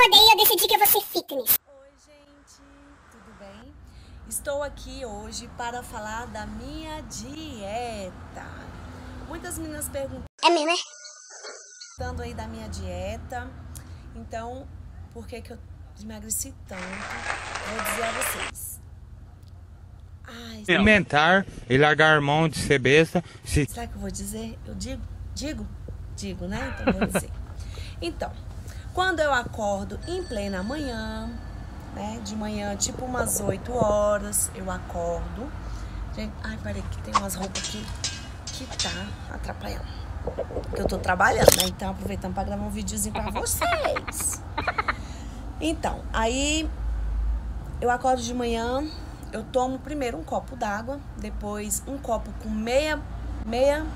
acordei e eu decidi que eu vou ser fitness. Oi, gente, tudo bem? Estou aqui hoje para falar da minha dieta. Muitas meninas perguntando É mesmo, é? aí da minha dieta. Então, por que que eu emagreci tanto? Vou dizer a vocês. Ai, alimentar e largar a mão de ser besta. Se será que eu vou dizer? Eu digo? Digo? Digo, né? Então vou dizer. Então, quando eu acordo em plena manhã, né? De manhã, tipo umas 8 horas, eu acordo. Gente, ai, peraí, que tem umas roupas aqui que tá atrapalhando. Porque eu tô trabalhando, né? Então, aproveitando pra gravar um videozinho pra vocês. Então, aí eu acordo de manhã, eu tomo primeiro um copo d'água, depois um copo com meia, meia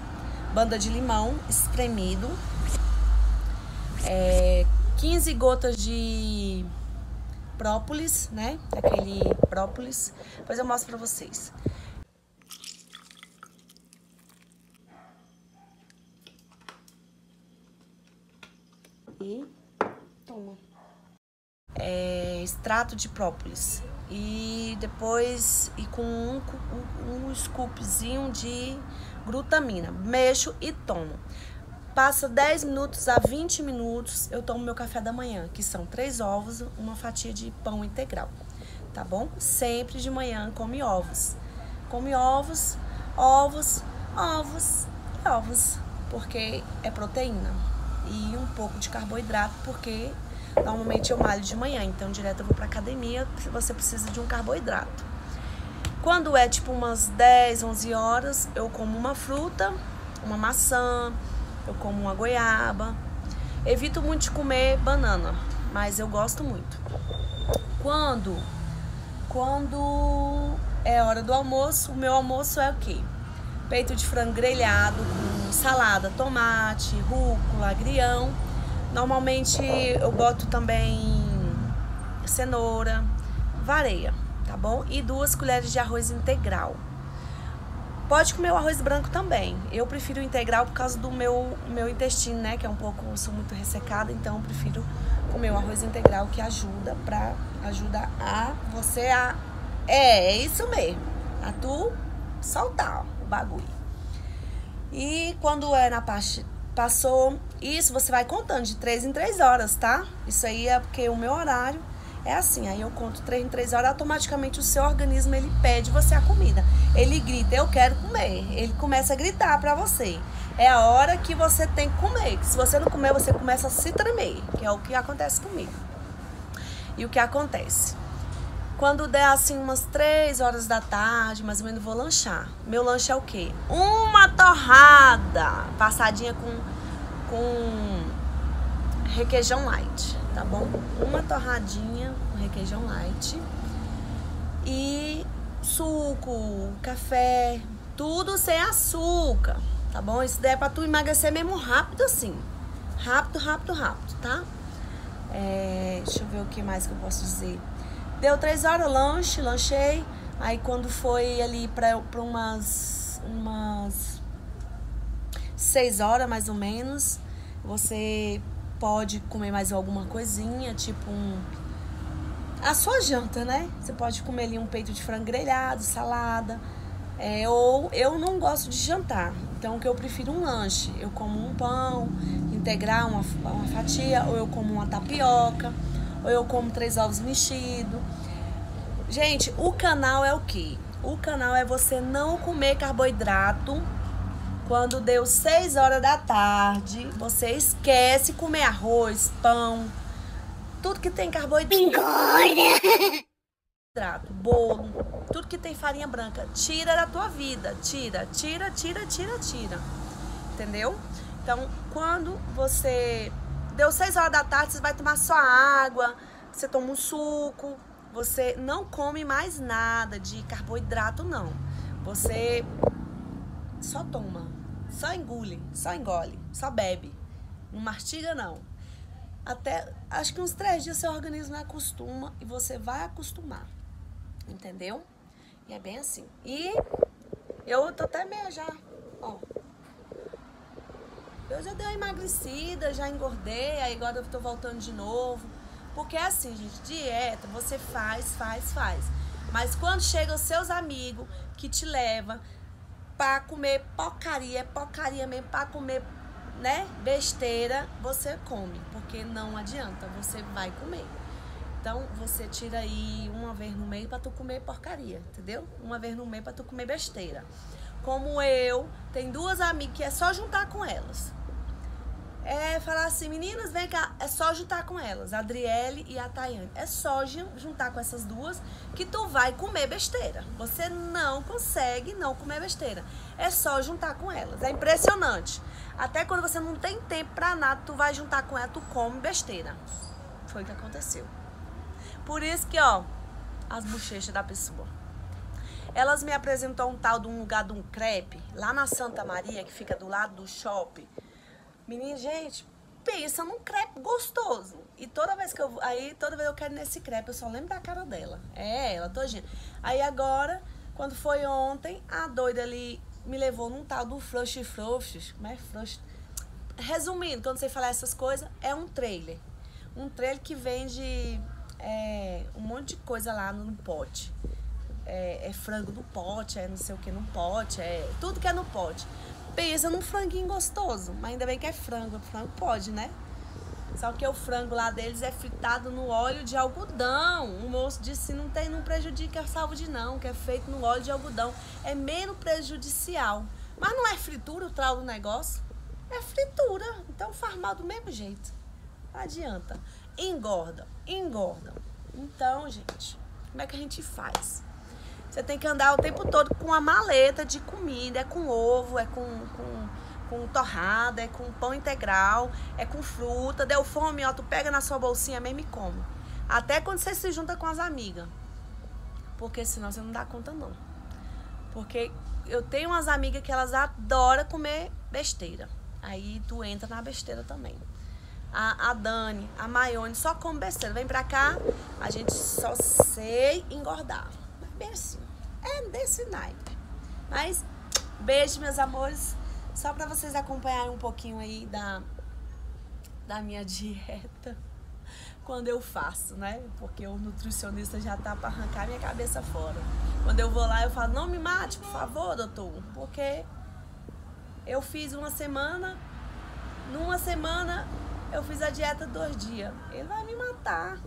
banda de limão espremido, é, 15 gotas de própolis, né? Aquele própolis. Depois eu mostro pra vocês. E toma. É, extrato de própolis. E depois, e com um, um, um scoopzinho de glutamina. Mexo e tomo. Passa 10 minutos a 20 minutos, eu tomo meu café da manhã, que são três ovos, uma fatia de pão integral, tá bom? Sempre de manhã come ovos. Come ovos, ovos, ovos e ovos, porque é proteína. E um pouco de carboidrato, porque normalmente eu malho de manhã, então direto eu vou pra academia, você precisa de um carboidrato. Quando é tipo umas 10, 11 horas, eu como uma fruta, uma maçã, eu como uma goiaba. Evito muito de comer banana, mas eu gosto muito. Quando quando é hora do almoço, o meu almoço é o quê? Peito de frango grelhado com salada, tomate, rúcula, agrião. Normalmente eu boto também cenoura, vareia, tá bom? E duas colheres de arroz integral. Pode comer o arroz branco também. Eu prefiro o integral por causa do meu, meu intestino, né? Que é um pouco, eu sou muito ressecada, então eu prefiro comer o arroz integral que ajuda pra ajuda a você a. É, é isso mesmo. A tu soltar o bagulho. E quando é na parte. Passou isso, você vai contando de três em três horas, tá? Isso aí é porque o meu horário é assim, aí eu conto três em três horas, automaticamente o seu organismo ele pede você a comida. Ele grita, eu quero comer. Ele começa a gritar para você. É a hora que você tem que comer. Se você não comer, você começa a se tremer, que é o que acontece comigo. E o que acontece? Quando der assim umas três horas da tarde, mais ou menos, vou lanchar. Meu lanche é o quê? Uma torrada passadinha com, com requeijão light tá bom? Uma torradinha com requeijão light e suco, café, tudo sem açúcar, tá bom? Isso daí é pra tu emagrecer mesmo rápido assim. Rápido, rápido, rápido, tá? É, deixa eu ver o que mais que eu posso dizer. Deu três horas, lanche, lanchei. Aí quando foi ali pra, pra umas, umas seis horas mais ou menos, você pode comer mais alguma coisinha, tipo um. A sua janta, né? Você pode comer ali um peito de frango grelhado, salada. É, ou eu não gosto de jantar, então que eu prefiro um lanche. Eu como um pão integral, uma, uma fatia, ou eu como uma tapioca, ou eu como três ovos mexidos. Gente, o canal é o que? O canal é você não comer carboidrato quando deu 6 horas da tarde, você esquece comer arroz, pão, tudo que tem carboidrato. Bolo, tudo que tem farinha branca, tira da tua vida. Tira, tira, tira, tira, tira. Entendeu? Então, quando você deu 6 horas da tarde, você vai tomar só água, você toma um suco, você não come mais nada de carboidrato, não. Você só toma, só engole, só engole, só bebe. Não mastiga, não. Até, acho que uns três dias seu organismo acostuma e você vai acostumar. Entendeu? E é bem assim. E eu tô até meio já, ó. Eu já dei uma emagrecida, já engordei, aí agora eu tô voltando de novo. Porque assim, gente, dieta você faz, faz, faz. Mas quando chegam os seus amigos que te levam pra comer porcaria, é porcaria mesmo, pra comer, né, besteira, você come. Porque não adianta, você vai comer. Então você tira aí uma vez no mês pra tu comer porcaria, entendeu? Uma vez no mês pra tu comer besteira. Como eu, tem duas amigas que é só juntar com elas. É falar assim, meninas, vem cá, é só juntar com elas, a Adriele e a Tayane. É só ju- juntar com essas duas que tu vai comer besteira. Você não consegue não comer besteira. É só juntar com elas. É impressionante. Até quando você não tem tempo pra nada, tu vai juntar com ela, tu come besteira. Foi o que aconteceu. Por isso que, ó, as bochechas da pessoa. Elas me apresentou um tal de um lugar de um crepe, lá na Santa Maria, que fica do lado do shopping. Menina, gente, pensa num crepe gostoso. E toda vez que eu. Aí, toda vez eu quero nesse crepe, eu só lembro da cara dela. É, ela todinha. Aí agora, quando foi ontem, a doida ali me levou num tal do Flush Flush. Como é? Resumindo, quando você falar essas coisas, é um trailer. Um trailer que vende é, um monte de coisa lá no pote. É, é frango no pote, é não sei o que no pote, é tudo que é no pote. Pensa num franguinho gostoso, mas ainda bem que é frango, frango pode, né? Só que o frango lá deles é fritado no óleo de algodão. O moço disse não tem, não prejudica a saúde não, que é feito no óleo de algodão. É menos prejudicial. Mas não é fritura o tal do negócio? É fritura. Então faz mal do mesmo jeito. Não adianta. Engorda, engorda. Então, gente, como é que a gente faz? Você tem que andar o tempo todo com uma maleta de comida, é com ovo, é com, com, com torrada, é com pão integral, é com fruta. Deu fome, ó, tu pega na sua bolsinha mesmo e come. Até quando você se junta com as amigas. Porque senão você não dá conta, não. Porque eu tenho umas amigas que elas adoram comer besteira. Aí tu entra na besteira também. A, a Dani, a Maione só come besteira. Vem pra cá, a gente só sei engordar. Bem assim. É desse naipe. Mas, beijo, meus amores. Só pra vocês acompanharem um pouquinho aí da, da minha dieta. Quando eu faço, né? Porque o nutricionista já tá pra arrancar minha cabeça fora. Quando eu vou lá, eu falo, não me mate, por favor, doutor. Porque eu fiz uma semana, numa semana eu fiz a dieta dois dias. Ele vai me matar.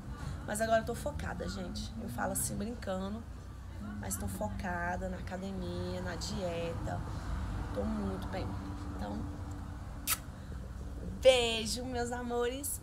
Mas agora eu tô focada, gente. Eu falo assim brincando, mas tô focada na academia, na dieta. Tô muito bem. Então, beijo, meus amores.